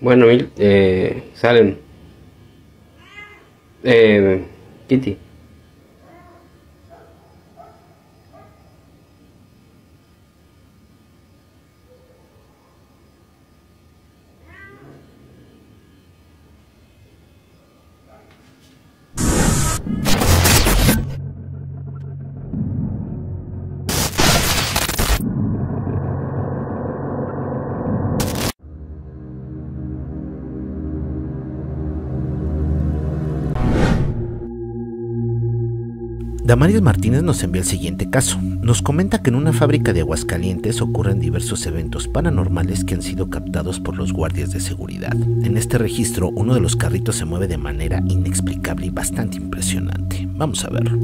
Bueno, eh, salen. Eh, Kitty. Damaris Martínez nos envía el siguiente caso. Nos comenta que en una fábrica de Aguascalientes ocurren diversos eventos paranormales que han sido captados por los guardias de seguridad. En este registro, uno de los carritos se mueve de manera inexplicable y bastante impresionante. Vamos a verlo.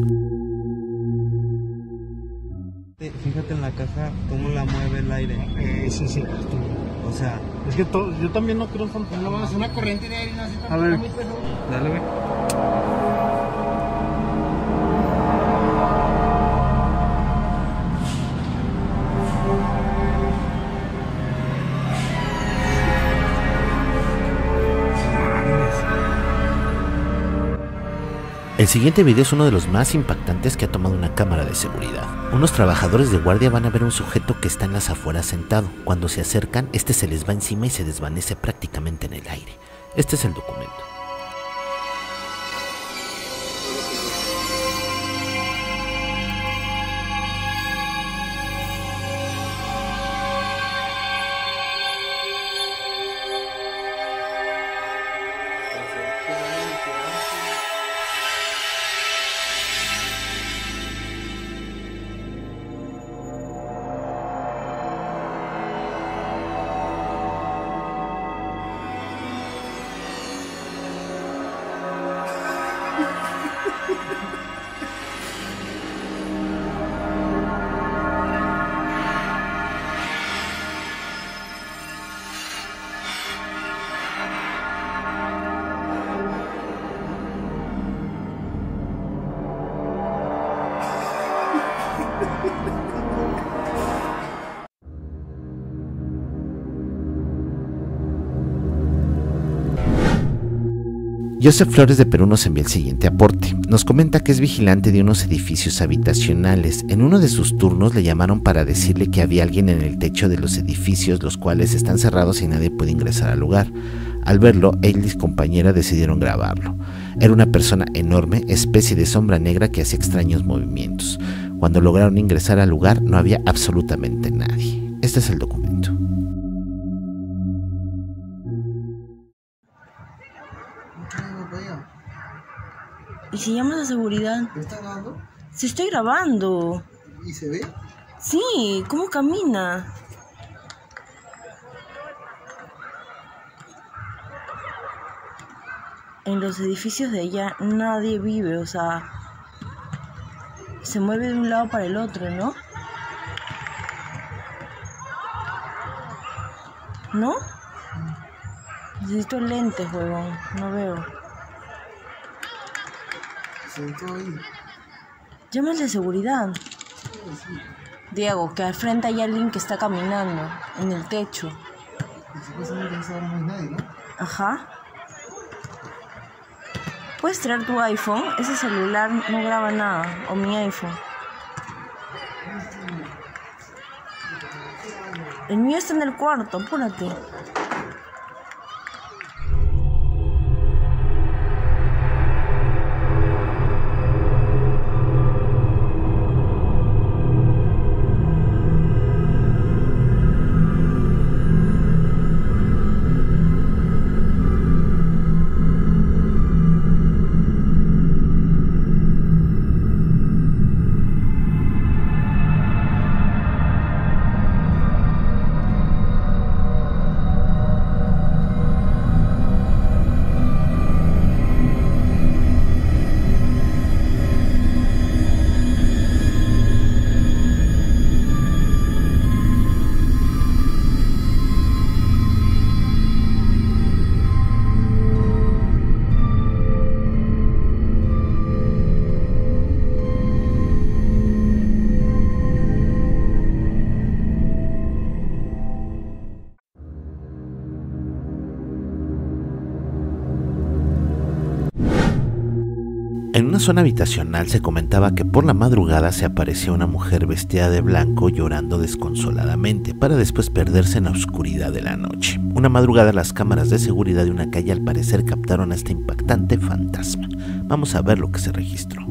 Fíjate en la caja cómo la mueve el aire. Eh, sí, sí. O sea, Es que yo también no creo en fantasmas. una corriente de aire no hace A ver. dale, güey. El siguiente video es uno de los más impactantes que ha tomado una cámara de seguridad. Unos trabajadores de guardia van a ver un sujeto que está en las afueras sentado. Cuando se acercan, este se les va encima y se desvanece prácticamente en el aire. Este es el documento. Joseph Flores de Perú nos envía el siguiente aporte. Nos comenta que es vigilante de unos edificios habitacionales. En uno de sus turnos le llamaron para decirle que había alguien en el techo de los edificios, los cuales están cerrados y nadie puede ingresar al lugar. Al verlo, él y su compañera decidieron grabarlo. Era una persona enorme, especie de sombra negra que hacía extraños movimientos. Cuando lograron ingresar al lugar no había absolutamente nadie. Este es el documento. ¿Y si llamas a seguridad? ¿Me está grabando? Si estoy grabando. ¿Y se ve? Sí, ¿cómo camina? En los edificios de allá nadie vive, o sea, se mueve de un lado para el otro, ¿no? ¿No? Necesito lentes, huevón, no veo. Sentó ahí. Llámale a seguridad. Diego, que al frente hay alguien que está caminando en el techo. Ajá. ¿Puedes traer tu iPhone? Ese celular no graba nada. O mi iPhone. El mío está en el cuarto, apúrate. En una zona habitacional se comentaba que por la madrugada se aparecía una mujer vestida de blanco llorando desconsoladamente para después perderse en la oscuridad de la noche. Una madrugada las cámaras de seguridad de una calle al parecer captaron a este impactante fantasma. Vamos a ver lo que se registró.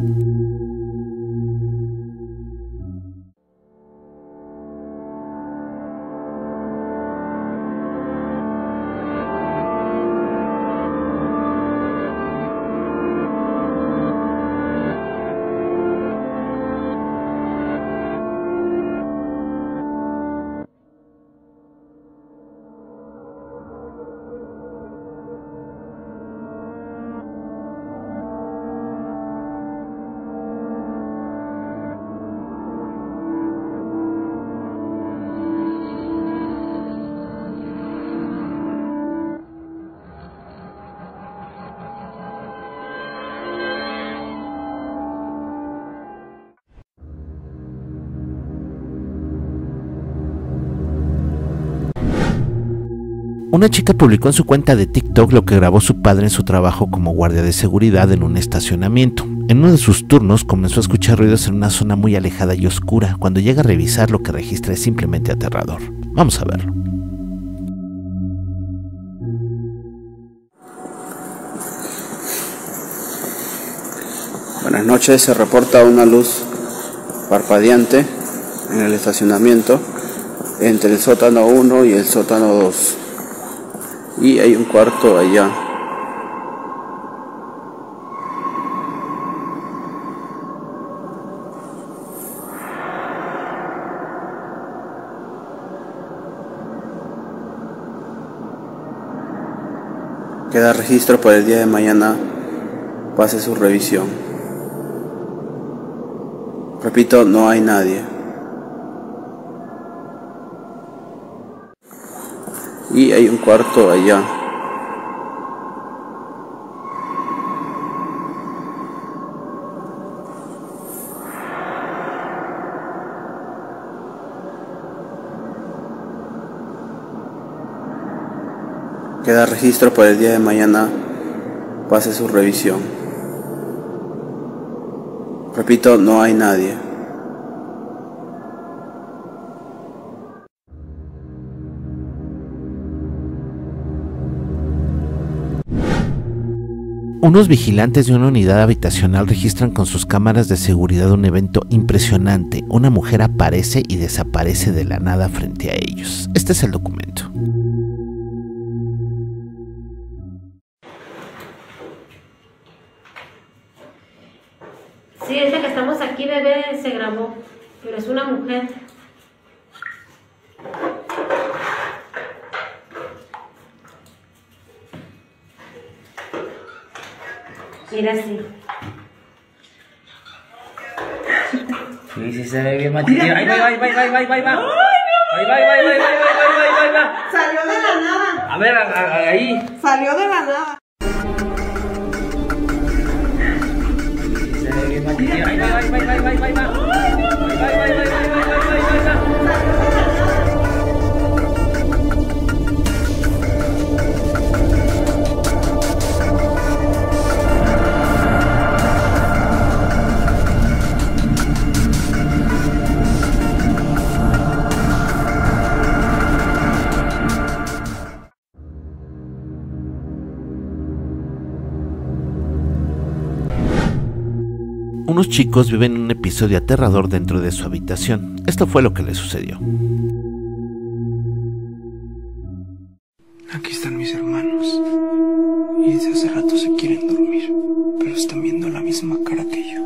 Una chica publicó en su cuenta de TikTok lo que grabó su padre en su trabajo como guardia de seguridad en un estacionamiento. En uno de sus turnos comenzó a escuchar ruidos en una zona muy alejada y oscura. Cuando llega a revisar lo que registra es simplemente aterrador. Vamos a verlo. Buenas noches, se reporta una luz parpadeante en el estacionamiento entre el sótano 1 y el sótano 2 y hay un cuarto allá. Queda registro para el día de mañana. Pase su revisión. Repito, no hay nadie. Y hay un cuarto allá. Queda registro para el día de mañana. Pase su revisión. Repito, no hay nadie. Unos vigilantes de una unidad habitacional registran con sus cámaras de seguridad un evento impresionante. Una mujer aparece y desaparece de la nada frente a ellos. Este es el documento. Sí, desde que estamos aquí, bebé, se grabó, pero es una mujer. Mira así. Sí, sí se ve bien matilla. Ahí va, ahí va, ahí va, ahí va, ahí va, ahí va. Ahí va, ahí va, ahí va, ahí va, ahí va, ahí va, ahí va. Salió de la nada. A ver, a- a- ahí. Salió de la nada. Sí se ve bien. Ahí va, ahí va, ahí va, ahí va, ahí va, Unos chicos viven un episodio aterrador dentro de su habitación. Esto fue lo que les sucedió. Aquí están mis hermanos. Y desde hace rato se quieren dormir. Pero están viendo la misma cara que yo.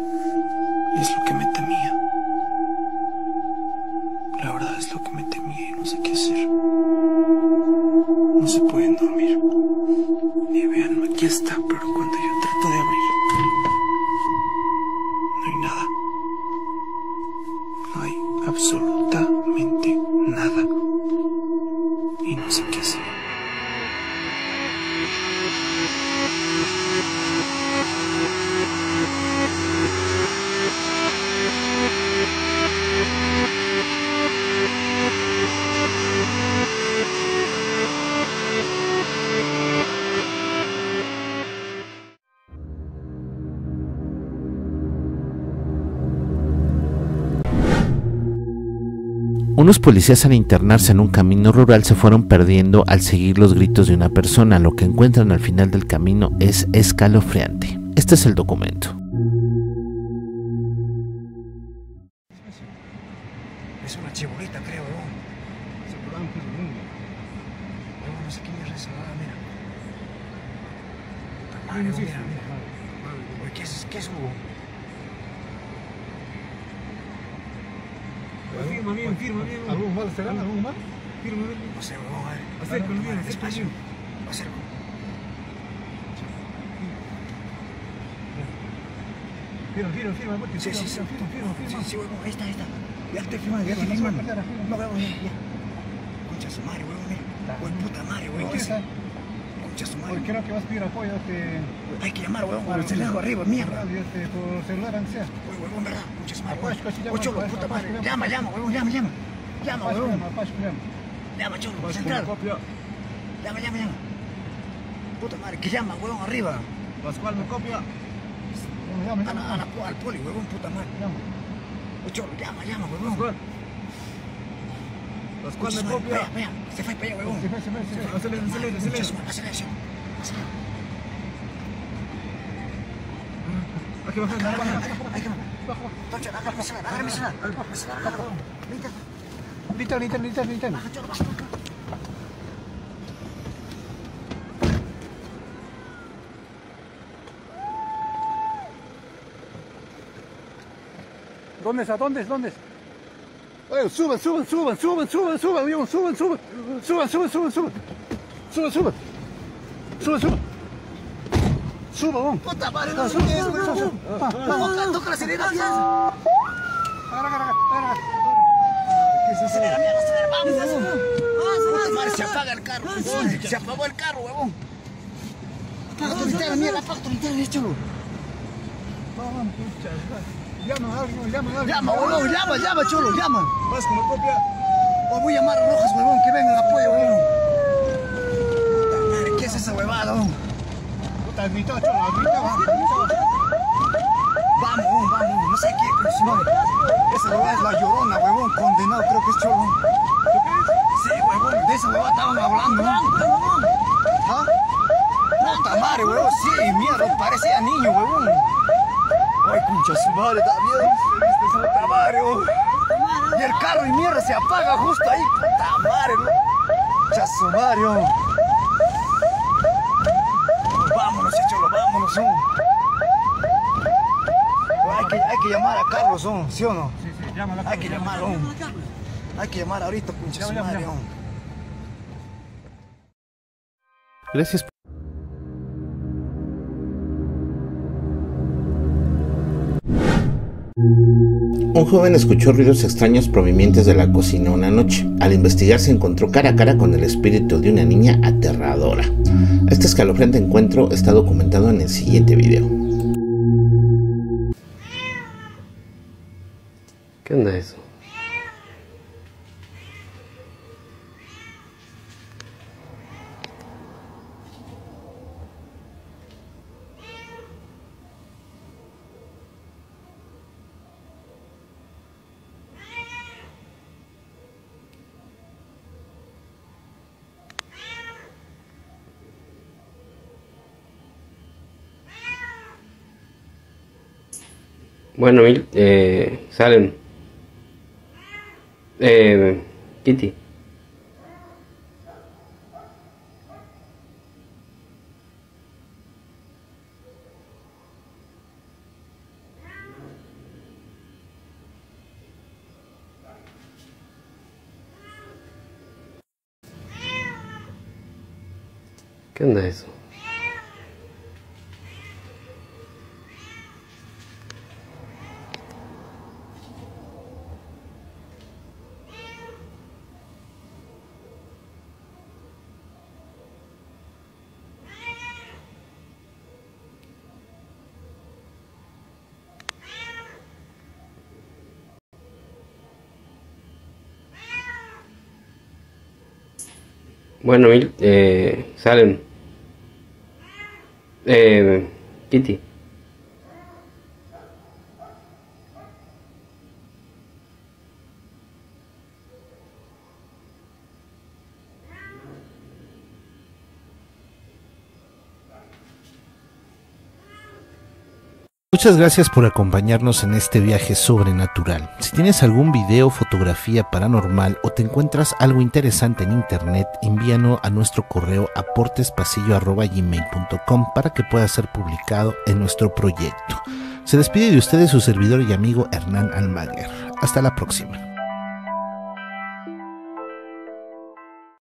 Unos policías al internarse en un camino rural se fueron perdiendo al seguir los gritos de una persona. Lo que encuentran al final del camino es escalofriante. Este es el documento. Es una chibolita, creo, weón. Weón, no sé qué mierda es esa, ah, mira. Puta madre, weón, mira, mira. Oye, ¿qué es, qué es, Hugo? Firma bien, firma bien. ¿Algún mal será? ¿Algún mal? Firma bien. No sé, weón, a ver. Bien, despacio. Acércalo. Firma, firma, firma. Sí, sí, sí. Firma, firma, firma. Sí, sí, huevón, ahí está, ahí está. Ya estoy firmando, ya estoy firmando. No, huevón, ya, ya. Concha su madre, huevón, mira. Huevón, puta madre, huevón. Concha su madre. Creo que vas a pedir apoyo. Este, Hay que llamar, huevón, por el arriba, mierda. este, por celular, aunque sea. Huevón, verdad. Concha su madre. Cholo, apache, puta madre. llama. Llama, huevón, llama, llama. Llama, huevón. llama, cholo, copia. Llama, llama, llama. Puta madre, que llama, huevón, arriba. Pascual, me copia. Llama, llama, A la- a la- Al poli, huevón, puta madre. Oye, cholo, llama, llama, huevón. Pascual, Concha me copia. vaya, vaya, Se fue para allá, huevón. Se fue, se fue, se fue. Acelera, acelera, acelera. acelera, acelera. Acelera. Hay que bajar, baja, baja. Hay que Tocho, agarra mi celular, agarra mi celular. Mi celular, agarra. Linterna. Linterna, linterna. Baja, cholo, baja, ¿Dónde es? ¿A dónde es? ¿Dónde es? Oye, suban, suban, suban, suban, suban, suban, avión, suban, suban, suban, suban, suban, suban, suban, suban, suban, suban. Suba, vamos. Puta madre, Ah, no suba, sé. Ah, ah. Vamos, acá, toca la sirena, ya. Agarra, agarra, agarra. ¿Qué es eso? Acelera, mierda, acelera, vamos, huevón. Puta madre, se apaga el carro. Se apagó el carro, huevón. Apaga tu linterna, mierda, apaga tu linterna, cholo. Vamos, pucha, Llama llama. Llama, huevón, llama, llama, cholo, llama. Vas con la copia. O voy a llamar a Rojas, huevón, que vengan apoyo, huevón. ¿qué es esa huevada, huevón? Puta, gritó, cholo. Vamos, huevón, vamos, no sé qué, pero su madre. Esa huevada es la llorona, huevón, condenado, creo que es cholo. Sí, huevón, de esa huevada estaban hablando. ¿Ah? Puta madre, huevón, sí, mierda, parecía niño, huevón. Concha su madre, da miedo. Puta madre. Y el carro y mierda se apaga justo ahí, puta madre, huevón. Concha su madre. Vámonos, cholo, vámonos. Hay que, hay que llamar a Carlos, ¿no? ¿sí o no? Sí, sí, llámala. Hay que llamarlo. Hay que llamar ahorita, Llama, su madre. Gracias. Un joven escuchó ruidos extraños provenientes de la cocina una noche. Al investigar se encontró cara a cara con el espíritu de una niña aterradora. Este escalofriante encuentro está documentado en el siguiente video. ¿Qué onda eso? Bueno, Mil, eh, salen. Eh, Kitty. ¿Qué onda eso? Bueno, Mil, eh, salen. Eh, Kitty. Muchas gracias por acompañarnos en este viaje sobrenatural. Si tienes algún video, fotografía paranormal o te encuentras algo interesante en internet, envíanos a nuestro correo aportespasillo.gmail.com para que pueda ser publicado en nuestro proyecto. Se despide de ustedes su servidor y amigo Hernán Almaguer. Hasta la próxima.